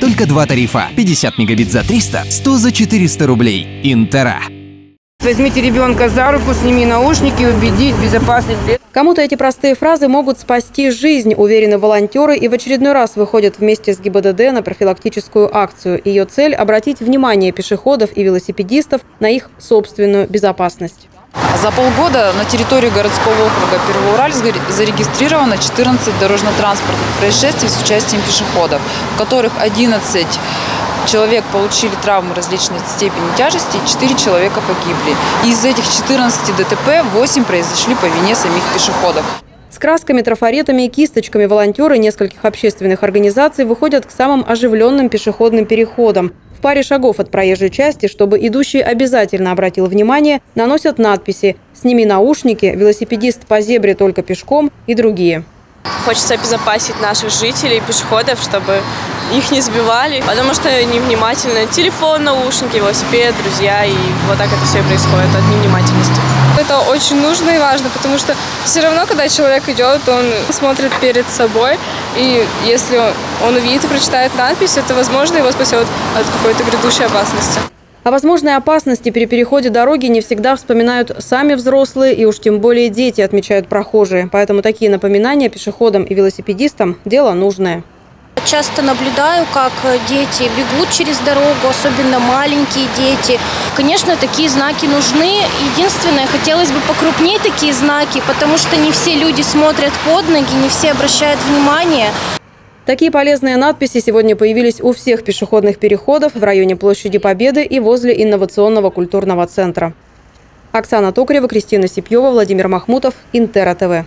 Только два тарифа. 50 мегабит за 300, 100 за 400 рублей. Интера. Возьмите ребенка за руку, сними наушники, убедись в безопасности. Кому-то эти простые фразы могут спасти жизнь, уверены волонтеры, и в очередной раз выходят вместе с ГИБДД на профилактическую акцию. Ее цель – обратить внимание пешеходов и велосипедистов на их собственную безопасность. За полгода на территории городского округа Первоуральск зарегистрировано 14 дорожно-транспортных происшествий с участием пешеходов, в которых 11 человек получили травмы различной степени тяжести, 4 человека погибли. Из этих 14 ДТП 8 произошли по вине самих пешеходов. С красками, трафаретами и кисточками волонтеры нескольких общественных организаций выходят к самым оживленным пешеходным переходам. В паре шагов от проезжей части, чтобы идущий обязательно обратил внимание, наносят надписи «Сними наушники», «Велосипедист по зебре только пешком» и другие. Хочется обезопасить наших жителей, пешеходов, чтобы их не сбивали, потому что невнимательно. Телефон, наушники, велосипед, друзья, и вот так это все происходит от невнимательности. Это очень нужно и важно, потому что все равно, когда человек идет, он смотрит перед собой, и если он увидит и прочитает надпись, это, возможно, его спасет от какой-то грядущей опасности. О возможной опасности при переходе дороги не всегда вспоминают сами взрослые и уж тем более дети, отмечают прохожие. Поэтому такие напоминания пешеходам и велосипедистам – дело нужное. Часто наблюдаю, как дети бегут через дорогу, особенно маленькие дети. Конечно, такие знаки нужны. Единственное, хотелось бы покрупнее такие знаки, потому что не все люди смотрят под ноги, не все обращают внимание. Такие полезные надписи сегодня появились у всех пешеходных переходов в районе площади Победы и возле инновационного культурного центра. Оксана Токарева, Кристина Сипьева, Владимир Махмутов, Интера ТВ.